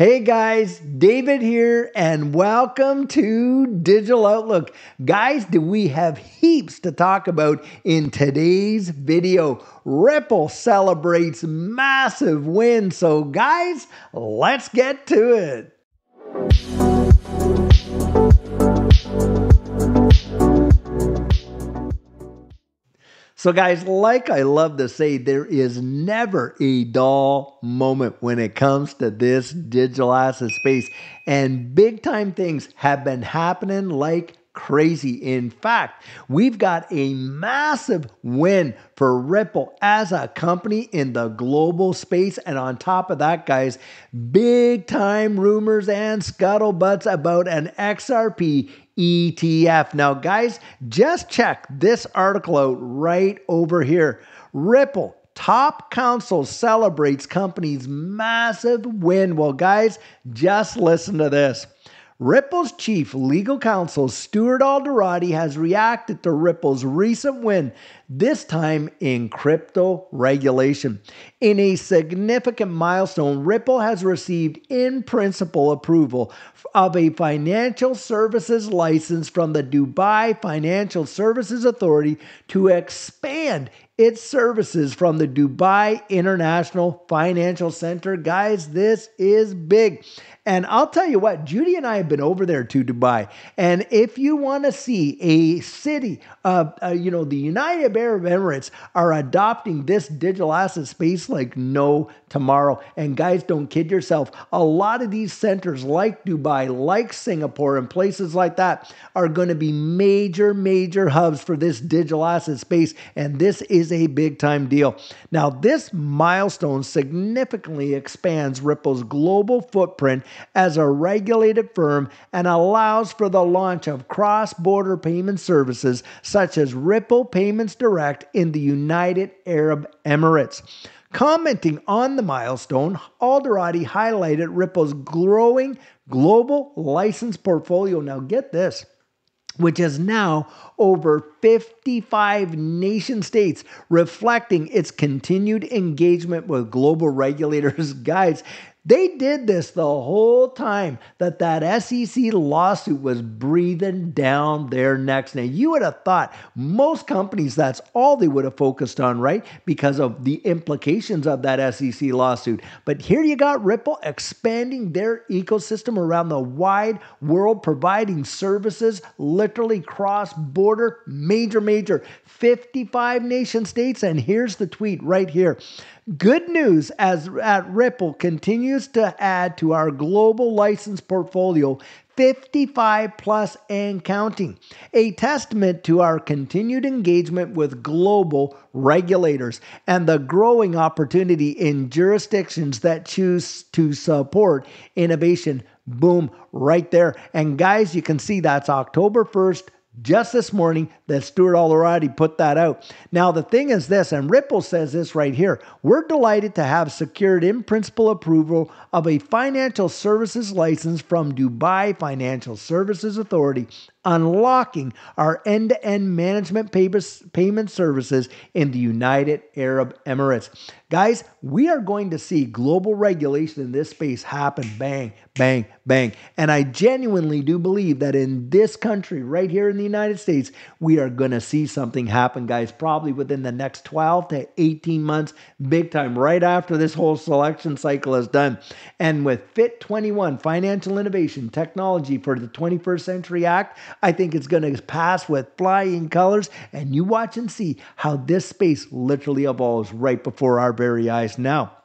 Hey guys, David here, and welcome to Digital Outlook. Guys, do we have heaps to talk about in today's video? Ripple celebrates massive win, so guys, let's get to it. So, guys, like I love to say, there is never a dull moment when it comes to this digital asset space. And big time things have been happening like crazy. In fact, we've got a massive win for Ripple as a company in the global space. And on top of that, guys, big time rumors and scuttlebutts about an XRP ETF. Now, guys, just check this article out right over here. Ripple Top Counsel celebrates company's massive win. Well, guys, just listen to this. Ripple's chief legal counsel, Stuart Alderoty, has reacted to Ripple's recent win, this time in crypto regulation. In a significant milestone, Ripple has received in principle approval of a financial services license from the Dubai Financial Services Authority to expand its services from the Dubai International Financial Center. Guys, this is big. And I'll tell you what, Judy and I have been over there to Dubai. And if you want to see a city uh, you know, the United Arab Emirates are adopting this digital asset space like no tomorrow. And guys, don't kid yourself. A lot of these centers, like Dubai, like Singapore, and places like that, are going to be major, major hubs for this digital asset space. And this is a big time deal. Now, this milestone significantly expands Ripple's global footprint as a regulated firm and allows for the launch of cross border payment services such as Ripple Payments Direct in the United Arab Emirates. Commenting on the milestone, Alderoty highlighted Ripple's growing global license portfolio. Now, get this which is now over 55 nation states, reflecting its continued engagement with global regulators. Guys, they did this the whole time that that SEC lawsuit was breathing down their necks. Now, you would have thought most companies, that's all they would have focused on, right? Because of the implications of that SEC lawsuit. But here you got Ripple expanding their ecosystem around the wide world, providing services literally cross border, major, major 55 nation states. And here's the tweet right here. Good news as at Ripple continues to add to our global license portfolio 55 plus and counting, a testament to our continued engagement with global regulators and the growing opportunity in jurisdictions that choose to support innovation. Boom, right there. And guys, you can see that's October 1st, just this morning that Stuart Alderoty put that out. Now, the thing is this, and Ripple says this right here we're delighted to have secured in principle approval of a financial services license from Dubai Financial Services Authority unlocking our end to end management payment services in the United Arab Emirates. Guys, we are going to see global regulation in this space happen bang, bang, bang. And I genuinely do believe that in this country, right here in the United States, we are going to see something happen, guys, probably within the next 12 to 18 months, big time, right after this whole selection cycle is done. And with Fit 21, Financial Innovation Technology for the 21st Century Act, I think it's going to pass with flying colors. And you watch and see how this space literally evolves right before our very eyes now.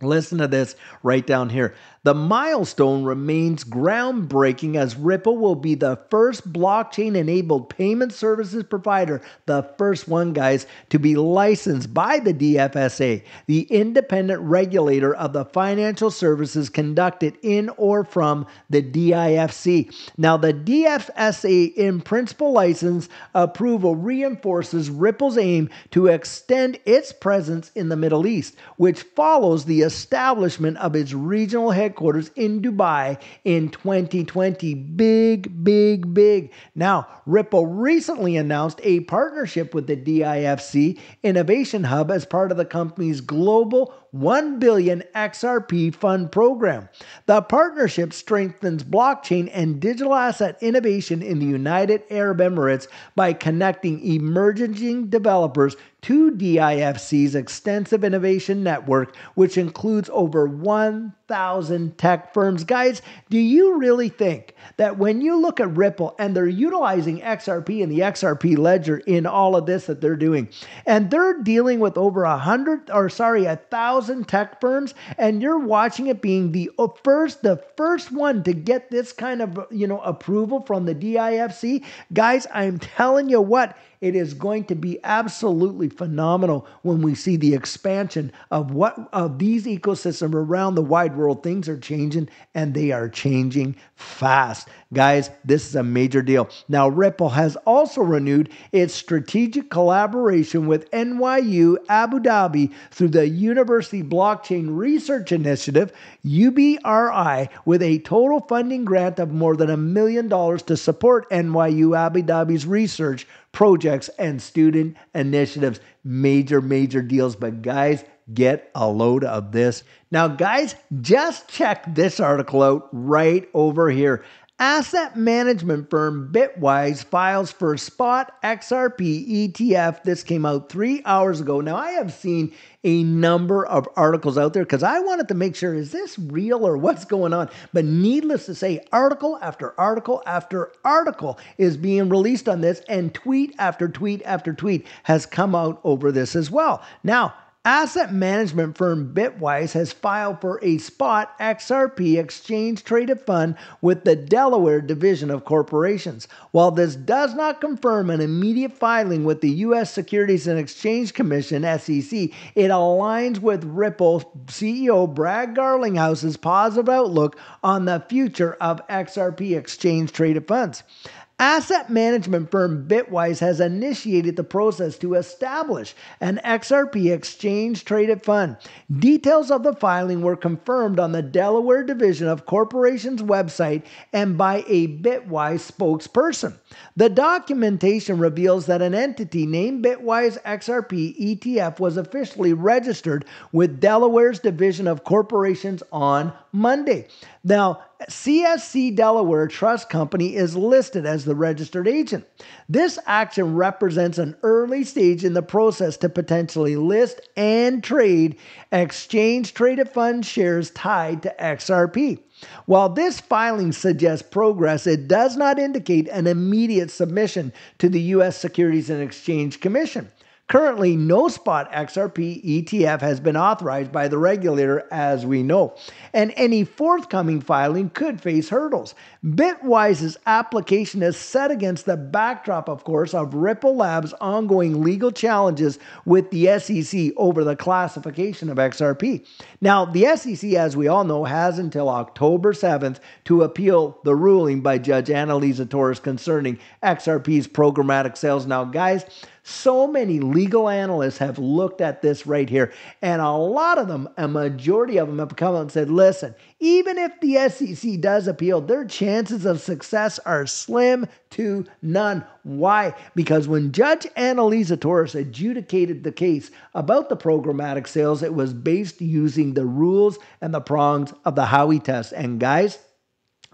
Listen to this right down here. The milestone remains groundbreaking as Ripple will be the first blockchain enabled payment services provider, the first one, guys, to be licensed by the DFSA, the independent regulator of the financial services conducted in or from the DIFC. Now, the DFSA in principle license approval reinforces Ripple's aim to extend its presence in the Middle East, which follows the establishment of its regional headquarters headquarters in Dubai in 2020. Big, big, big. Now, Ripple recently announced a partnership with the DIFC Innovation Hub as part of the company's global 1 billion XRP fund program. The partnership strengthens blockchain and digital asset innovation in the United Arab Emirates by connecting emerging developers to DIFC's extensive innovation network, which includes over 1,000 tech firms. Guys, do you really think that when you look at Ripple and they're utilizing XRP and the XRP ledger in all of this that they're doing, and they're dealing with over a hundred or sorry, a thousand tech firms, and you're watching it being the uh, first, the first one to get this kind of you know approval from the DIFC, guys, I'm telling you what it is going to be absolutely phenomenal when we see the expansion of what of these ecosystems around the wide world. Things are changing and they are changing fast. Guys, this is a major deal. Now, Ripple has also renewed its strategic collaboration with NYU Abu Dhabi through the University Blockchain Research Initiative, UBRI, with a total funding grant of more than a million dollars to support NYU Abu Dhabi's research projects and student initiatives. Major, major deals. But guys, get a load of this. Now, guys, just check this article out right over here. Asset management firm Bitwise files for spot XRP ETF. This came out three hours ago. Now, I have seen a number of articles out there because I wanted to make sure is this real or what's going on? But needless to say, article after article after article is being released on this, and tweet after tweet after tweet has come out over this as well. Now, Asset management firm Bitwise has filed for a spot XRP exchange traded fund with the Delaware Division of Corporations. While this does not confirm an immediate filing with the U.S. Securities and Exchange Commission, SEC, it aligns with Ripple CEO Brad Garlinghouse's positive outlook on the future of XRP exchange traded funds. Asset management firm Bitwise has initiated the process to establish an XRP exchange traded fund. Details of the filing were confirmed on the Delaware Division of Corporations website and by a Bitwise spokesperson. The documentation reveals that an entity named Bitwise XRP ETF was officially registered with Delaware's Division of Corporations on Monday. Now, CSC Delaware Trust Company is listed as the registered agent. This action represents an early stage in the process to potentially list and trade exchange traded fund shares tied to XRP. While this filing suggests progress, it does not indicate an immediate submission to the U.S. Securities and Exchange Commission. Currently, no spot XRP ETF has been authorized by the regulator, as we know, and any forthcoming filing could face hurdles. Bitwise's application is set against the backdrop, of course, of Ripple Labs' ongoing legal challenges with the SEC over the classification of XRP. Now, the SEC, as we all know, has until October 7th to appeal the ruling by Judge Analisa Torres concerning XRP's programmatic sales. Now, guys, so many legal analysts have looked at this right here, and a lot of them, a majority of them, have come out and said, listen, even if the SEC does appeal, their chances of success are slim to none. Why? Because when Judge Analisa Torres adjudicated the case about the programmatic sales, it was based using the rules and the prongs of the Howey test. And guys,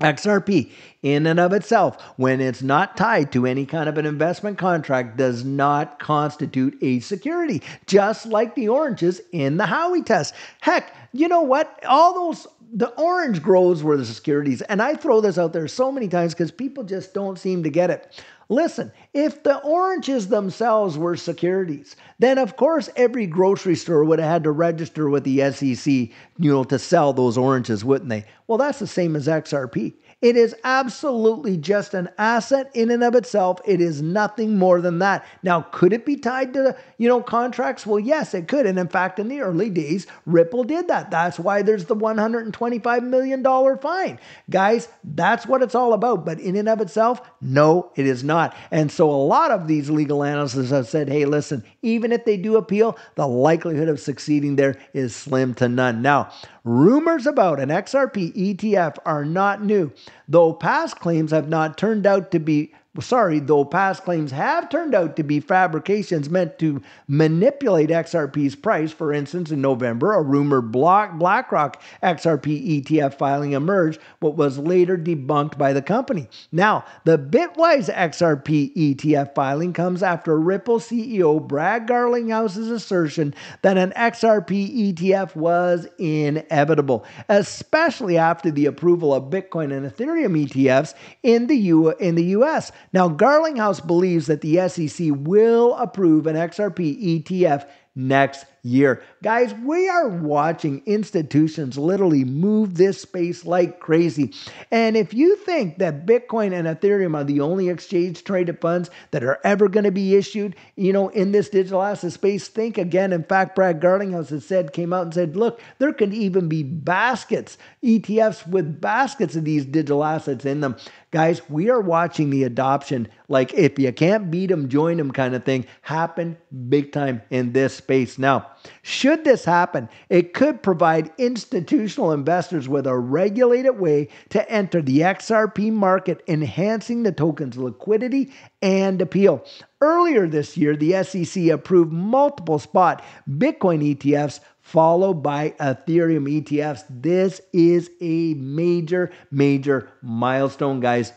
XRP, in and of itself, when it's not tied to any kind of an investment contract, does not constitute a security, just like the oranges in the Howey test. Heck, you know what? All those the orange grows were the securities, and I throw this out there so many times because people just don't seem to get it. Listen, if the oranges themselves were securities, then of course every grocery store would have had to register with the SEC, you know, to sell those oranges, wouldn't they? Well, that's the same as XRP. It is absolutely just an asset in and of itself. It is nothing more than that. Now, could it be tied to, you know, contracts? Well, yes, it could. And in fact, in the early days, Ripple did that. That's why there's the $125 million fine. Guys, that's what it's all about. But in and of itself, no, it is not. And so a lot of these legal analysts have said, hey, listen, even if they do appeal, the likelihood of succeeding there is slim to none. Now, rumors about an XRP ETF are not new, though past claims have not turned out to be sorry, though past claims have turned out to be fabrications meant to manipulate XRP's price. For instance, in November, a rumored BlackRock XRP ETF filing emerged, but was later debunked by the company. Now, the Bitwise XRP ETF filing comes after Ripple CEO Brad Garlinghouse's assertion that an XRP ETF was inevitable, especially after the approval of Bitcoin and Ethereum ETFs in the U- in the US. Now, Garlinghouse believes that the SEC will approve an XRP ETF next year. Guys, we are watching institutions literally move this space like crazy. And if you think that Bitcoin and Ethereum are the only exchange traded funds that are ever going to be issued, you know, in this digital asset space, think again. In fact, Brad Garlinghouse has said, came out and said, look, there could even be baskets, ETFs with baskets of these digital assets in them. Guys, we are watching the adoption, like if you can't beat them, join them kind of thing, happen big time in this space. Now, should this happen, it could provide institutional investors with a regulated way to enter the XRP market, enhancing the token's liquidity and appeal. Earlier this year, the SEC approved multiple spot Bitcoin ETFs followed by Ethereum ETFs. This is a major, major milestone, guys.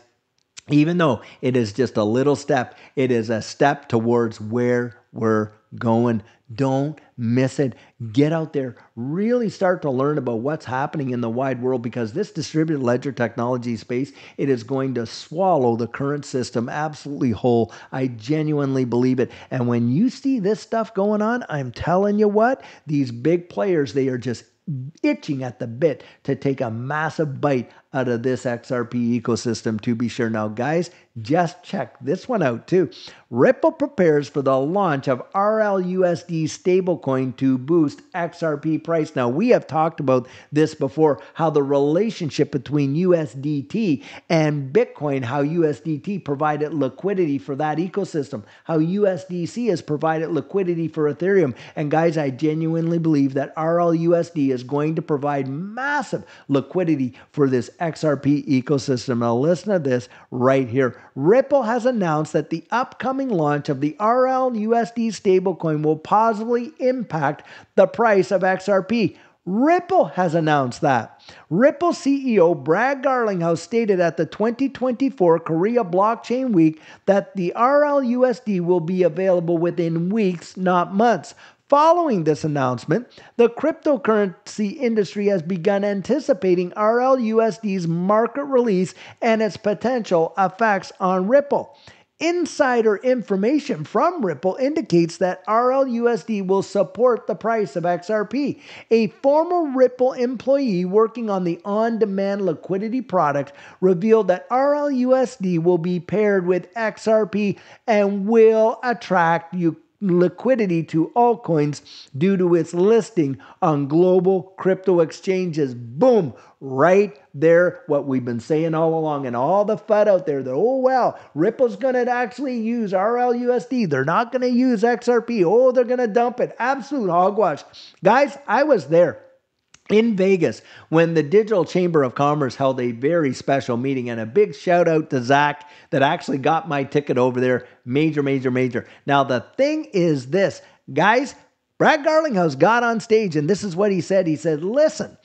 Even though it is just a little step, it is a step towards where we're going. Don't miss it. Get out there, really start to learn about what's happening in the wide world because this distributed ledger technology space, it is going to swallow the current system absolutely whole. I genuinely believe it. And when you see this stuff going on, I'm telling you what, these big players, they are just itching at the bit to take a massive bite out of this XRP ecosystem to be sure. Now, guys, just check this one out too. Ripple prepares for the launch of RLUSD stablecoin to boost XRP price. Now, we have talked about this before how the relationship between USDT and Bitcoin, how USDT provided liquidity for that ecosystem, how USDC has provided liquidity for Ethereum. And guys, I genuinely believe that RLUSD is going to provide massive liquidity for this XRP ecosystem. Now, listen to this right here. Ripple has announced that the upcoming launch of the RLUSD stablecoin will positively impact the price of XRP. Ripple has announced that. Ripple CEO Brad Garlinghouse stated at the 2024 Korea Blockchain Week that the RLUSD will be available within weeks, not months. Following this announcement, the cryptocurrency industry has begun anticipating RLUSD's market release and its potential effects on Ripple. Insider information from Ripple indicates that RLUSD will support the price of XRP. A former Ripple employee working on the on demand liquidity product revealed that RLUSD will be paired with XRP and will attract you liquidity to altcoins due to its listing on global crypto exchanges. Boom, right there, what we've been saying all along, and all the FUD out there that, oh, well, Ripple's going to actually use RLUSD. They're not going to use XRP. Oh, they're going to dump it. Absolute hogwash. Guys, I was there in Vegas when the Digital Chamber of Commerce held a very special meeting. And a big shout out to Zach that actually got my ticket over there. Major, major, major. Now, the thing is this, guys, Brad Garlinghouse got on stage and this is what he said. He said, listen,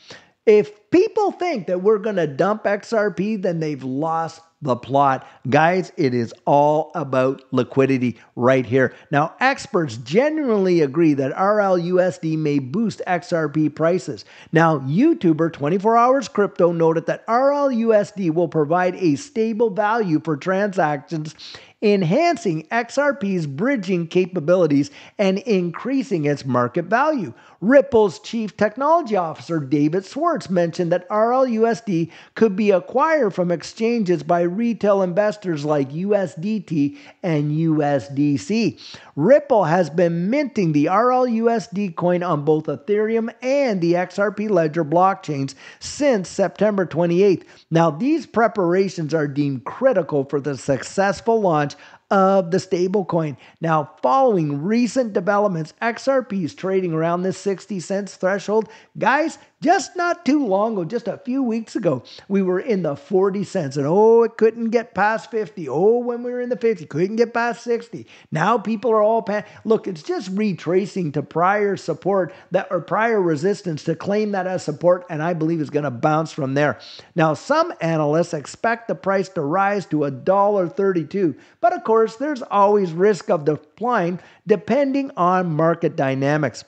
if people think that we're going to dump XRP, then they've lost the plot. Guys, it is all about liquidity right here. Now, experts genuinely agree that RLUSD may boost XRP prices. Now, YouTuber 24 Hours Crypto noted that RLUSD will provide a stable value for transactions enhancing XRP's bridging capabilities and increasing its market value. Ripple's chief technology officer, David Schwartz, mentioned that RLUSD could be acquired from exchanges by retail investors like USDT and USDC. Ripple has been minting the RLUSD coin on both Ethereum and the XRP Ledger blockchains since September 28th. Now, these preparations are deemed critical for the successful launch of the stablecoin. Now, following recent developments, XRP is trading around this 60 cents threshold. Guys, just not too long ago, just a few weeks ago, we were in the 40 cents and oh, it couldn't get past 50. Oh, when we were in the 50, couldn't get past 60. Now people are all pan- look, it's just retracing to prior support that or prior resistance to claim that as support, and I believe is going to bounce from there. Now, some analysts expect the price to rise to a dollar 32, but of course, there's always risk of decline depending on market dynamics.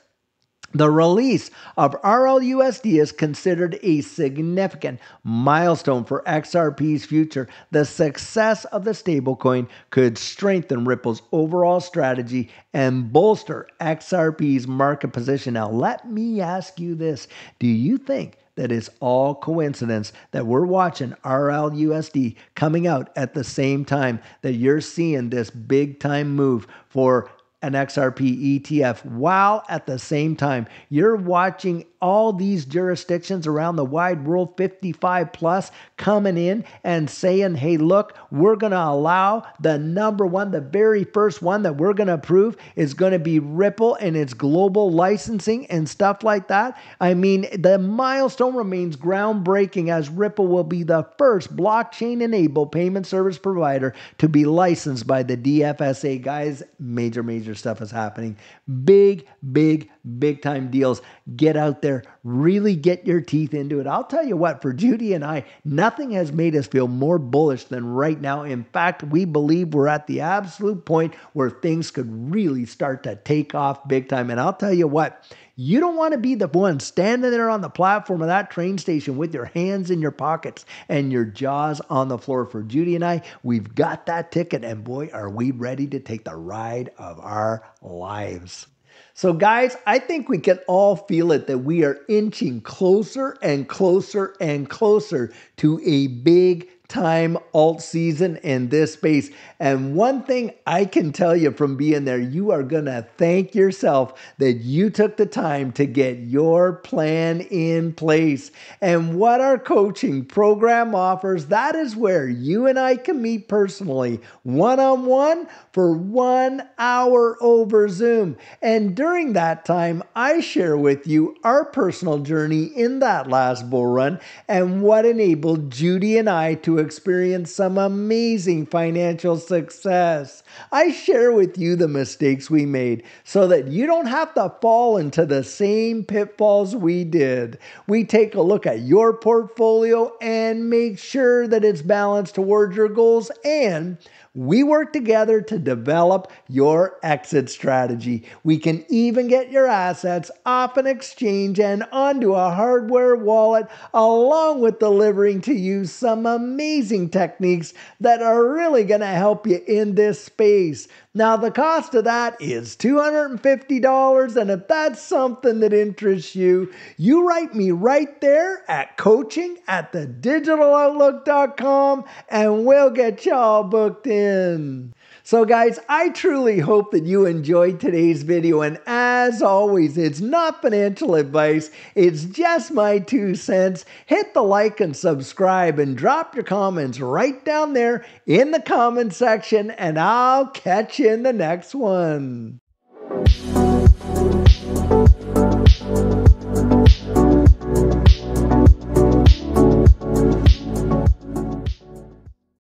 The release of RLUSD is considered a significant milestone for XRP's future. The success of the stablecoin could strengthen Ripple's overall strategy and bolster XRP's market position. Now, let me ask you this Do you think that it's all coincidence that we're watching RLUSD coming out at the same time that you're seeing this big time move for an XRP ETF while at the same time you're watching all these jurisdictions around the wide world, 55 plus, coming in and saying, hey, look, we're going to allow the number one, the very first one that we're going to approve is going to be Ripple and its global licensing and stuff like that. I mean, the milestone remains groundbreaking as Ripple will be the first blockchain enabled payment service provider to be licensed by the DFSA. Guys, major, major stuff is happening. Big, big, big time deals. Get out there, really get your teeth into it. I'll tell you what, for Judy and I, nothing has made us feel more bullish than right now. In fact, we believe we're at the absolute point where things could really start to take off big time. And I'll tell you what, you don't want to be the one standing there on the platform of that train station with your hands in your pockets and your jaws on the floor. For Judy and I, we've got that ticket, and boy, are we ready to take the ride of our lives. So, guys, I think we can all feel it that we are inching closer and closer and closer to a big time alt season in this space. And one thing I can tell you from being there, you are going to thank yourself that you took the time to get your plan in place. And what our coaching program offers, that is where you and I can meet personally, one on one, for one hour over Zoom. And during that time, I share with you our personal journey in that last bull run and what enabled Judy and I to experience some amazing financial success. I share with you the mistakes we made so that you don't have to fall into the same pitfalls we did. We take a look at your portfolio and make sure that it's balanced towards your goals and we work together to develop your exit strategy. We can even get your assets off an exchange and onto a hardware wallet, along with delivering to you some amazing techniques that are really going to help you in this space. Now, the cost of that is $250. And if that's something that interests you, you write me right there at coaching at thedigital.outlook.com and we'll get y'all booked in. So, guys, I truly hope that you enjoyed today's video. And as always, it's not financial advice, it's just my two cents. Hit the like and subscribe and drop your comments right down there in the comment section, and I'll catch you in the next one.